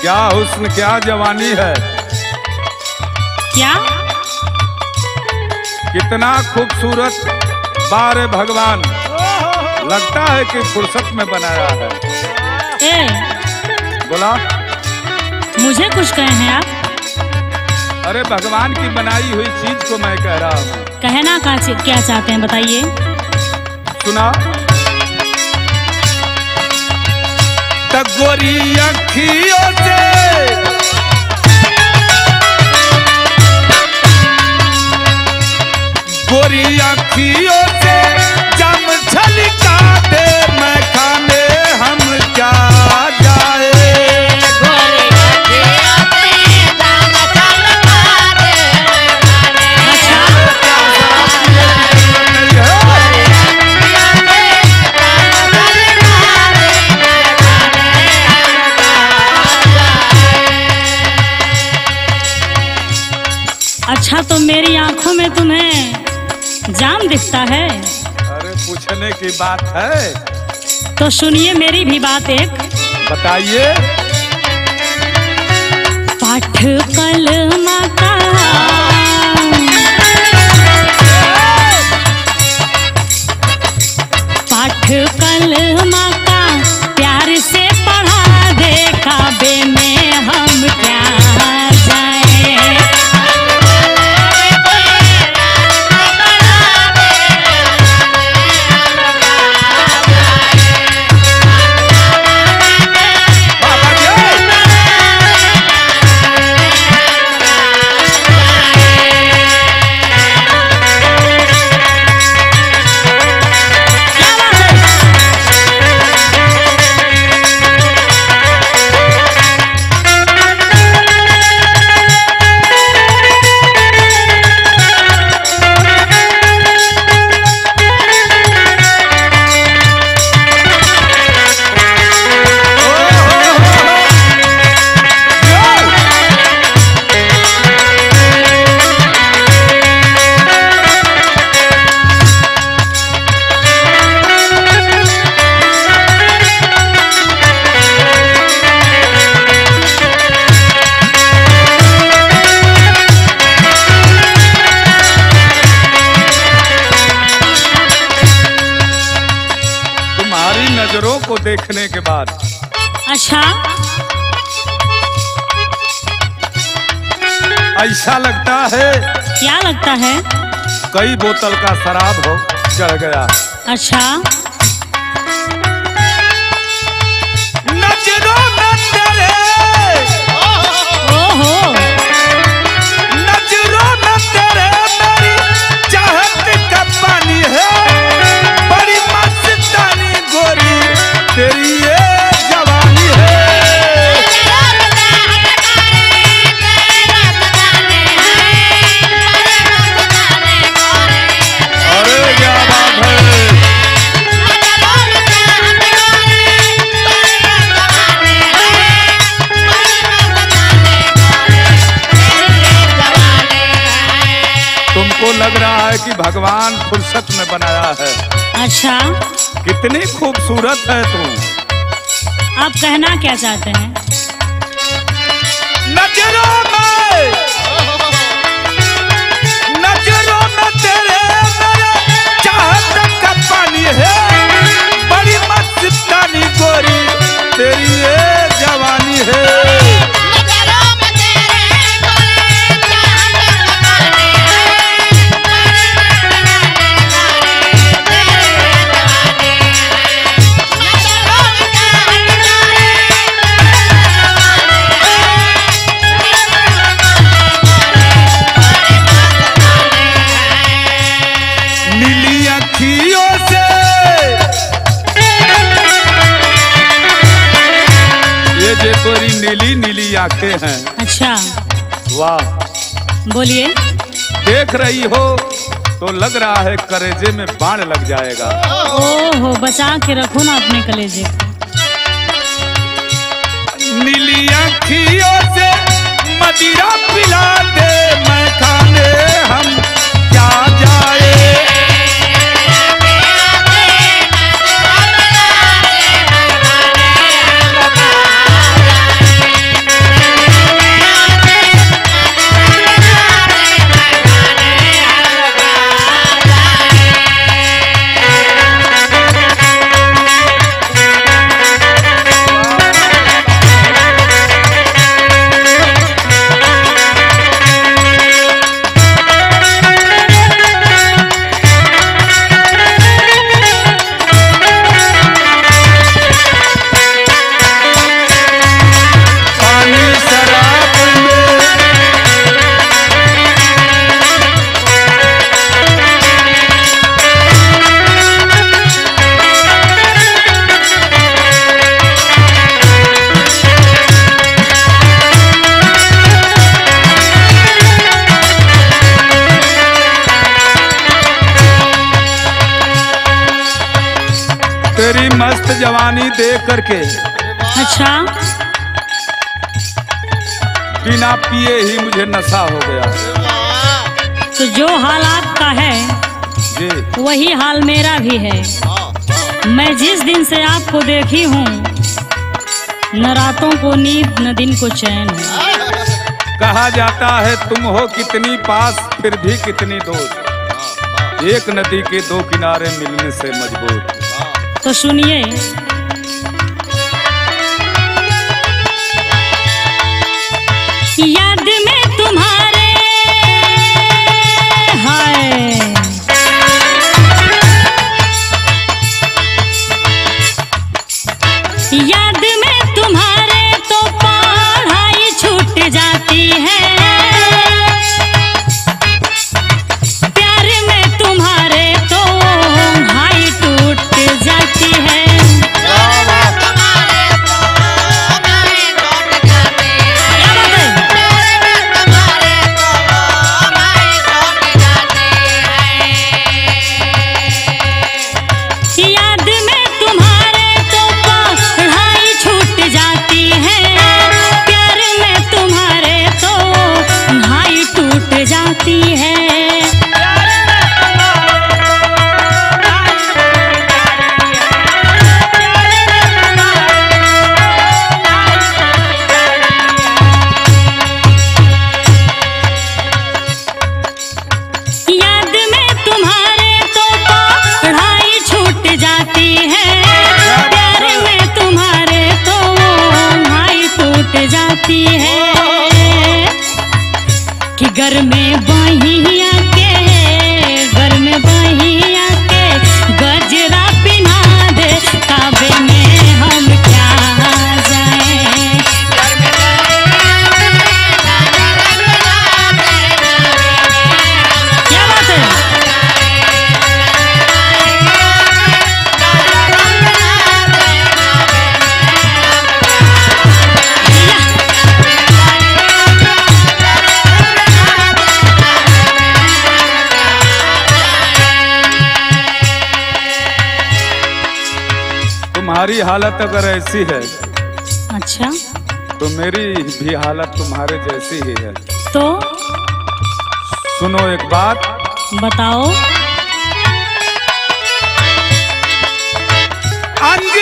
क्या हुस्न क्या जवानी है। क्या? कितना खूबसूरत बारे भगवान। लगता है कि फुर्सत में बनाया है। ए बोला। मुझे कुछ कहे हैं आप? अरे भगवान की बनाई हुई चीज़ को मैं कह रहा हूँ। कहना का क्या चाहते हैं बताइए। सुना। से। गोरी अखियों से जम छलका दे मैं खाने हम क्या पूछने की बात है। तो सुनिए मेरी भी बात एक। बताइए। पाठ कलमा का पाठ कलमा माता प्यार से पढ़ा देखा काबे ऐसा लगता है क्या लगता है? कई बोतल का शराब हो चढ़ गया। अच्छा। है कि भगवान फुर्सत में बनाया है। अच्छा। कितनी खूबसूरत है तू। आप कहना क्या चाहते हैं? नज़रों में। नज़रों में तेरे मेरे चाहत का पानी है। आँखें हैं। अच्छा। वाह। बोलिए। देख रही हो तो लग रहा है करेजे में बाण लग जाएगा। ओहो बचा के रखो ना अपने कलेजे जवानी देख करके। अच्छा। बिना पिए ही मुझे नशा हो गया। तो जो हाल आपका है जी। वही हाल मेरा भी है। मैं जिस दिन से आपको देखी हूँ न रातों को नींद न दिन को चैन कहा जाता है तुम हो कितनी पास फिर भी कितनी दूर। एक नदी के दो किनारे मिलने से मजबूर। तो सुनिए। याद तुम्हारी हालत अगर ऐसी है अच्छा। तो मेरी भी हालत तुम्हारे जैसी ही है। तो? सुनो एक बात। बताओ। अंग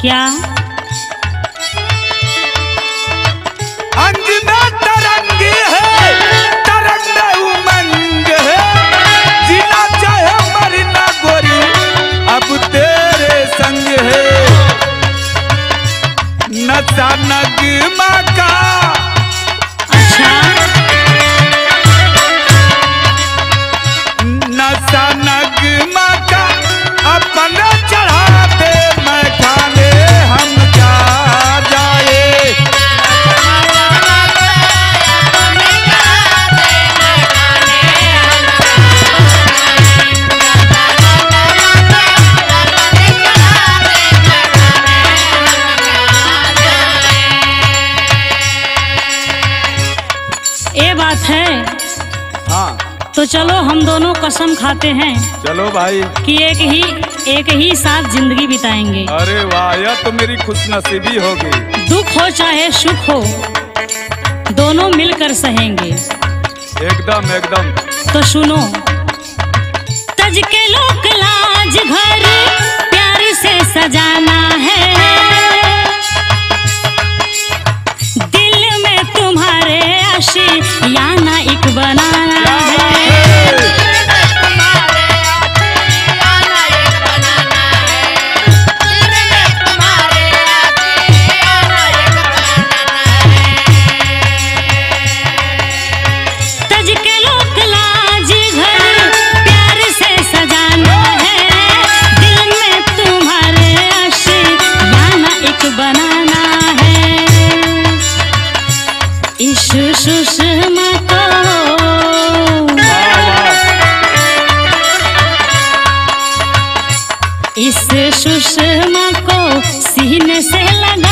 क्या? तरंग है तरंग उमंग है। जीना चाहे मरना गोरी अब तेरे संग है। नशा नगमा का। अच्छा। है। हाँ। तो चलो हम दोनों कसम खाते हैं चलो भाई। कि एक ही एक ही साथ ज़िंदगी बिताएँगे। अरे वाह यह तो मेरी खुशनसीबी होगी। दुख हो चाहे सुख हो दोनों मिलकर सहेंगे। एकदम एकदम। तो सुनो शर्मा को सीने से लगा